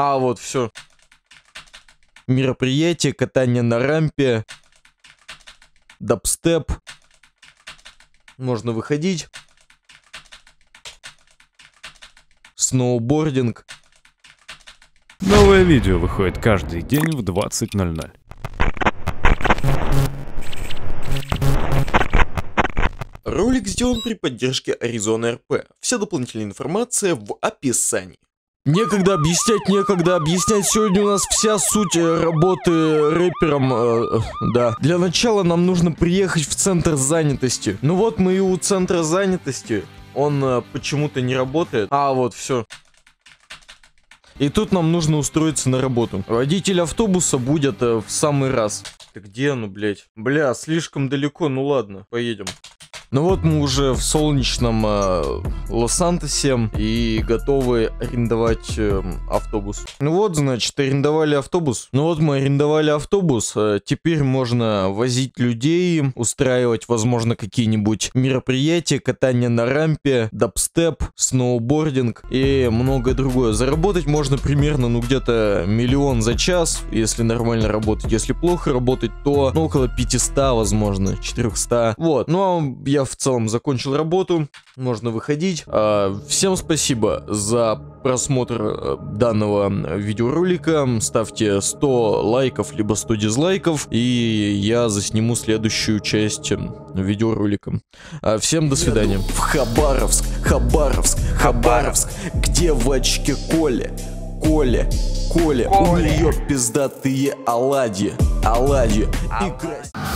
А, вот, все. Мероприятие, катание на рампе, дабстеп. Можно выходить. Сноубординг. Новое видео выходит каждый день в 20.00. Ролик сделан при поддержке Arizona RP. Вся дополнительная информация в описании. Некогда объяснять, некогда объяснять. Сегодня у нас вся суть э, работы рэпером. Э, э, да. Для начала нам нужно приехать в центр занятости. Ну вот мы и у центра занятости. Он э, почему-то не работает. А, вот, все. И тут нам нужно устроиться на работу. Водитель автобуса будет э, в самый раз. Где оно, блядь? Бля, слишком далеко, ну ладно, поедем. Ну вот мы уже в солнечном э, Лос-Антосе и готовы арендовать э, автобус. Ну вот, значит, арендовали автобус. Ну вот мы арендовали автобус. Э, теперь можно возить людей, устраивать, возможно, какие-нибудь мероприятия, катание на рампе, дабстеп, сноубординг и многое другое. Заработать можно примерно, ну, где-то миллион за час, если нормально работать. Если плохо работать, то ну, около 500, возможно, 400. Вот. Ну, а я в целом закончил работу, можно выходить. А, всем спасибо за просмотр э, данного видеоролика. Ставьте 100 лайков, либо 100 дизлайков, и я засниму следующую часть видеоролика. А, всем до свидания. В Хабаровск, Хабаровск, Хабаровск, где в очке Коля? Коля, Коля, у нее пиздатые оладьи, оладьи и красивые.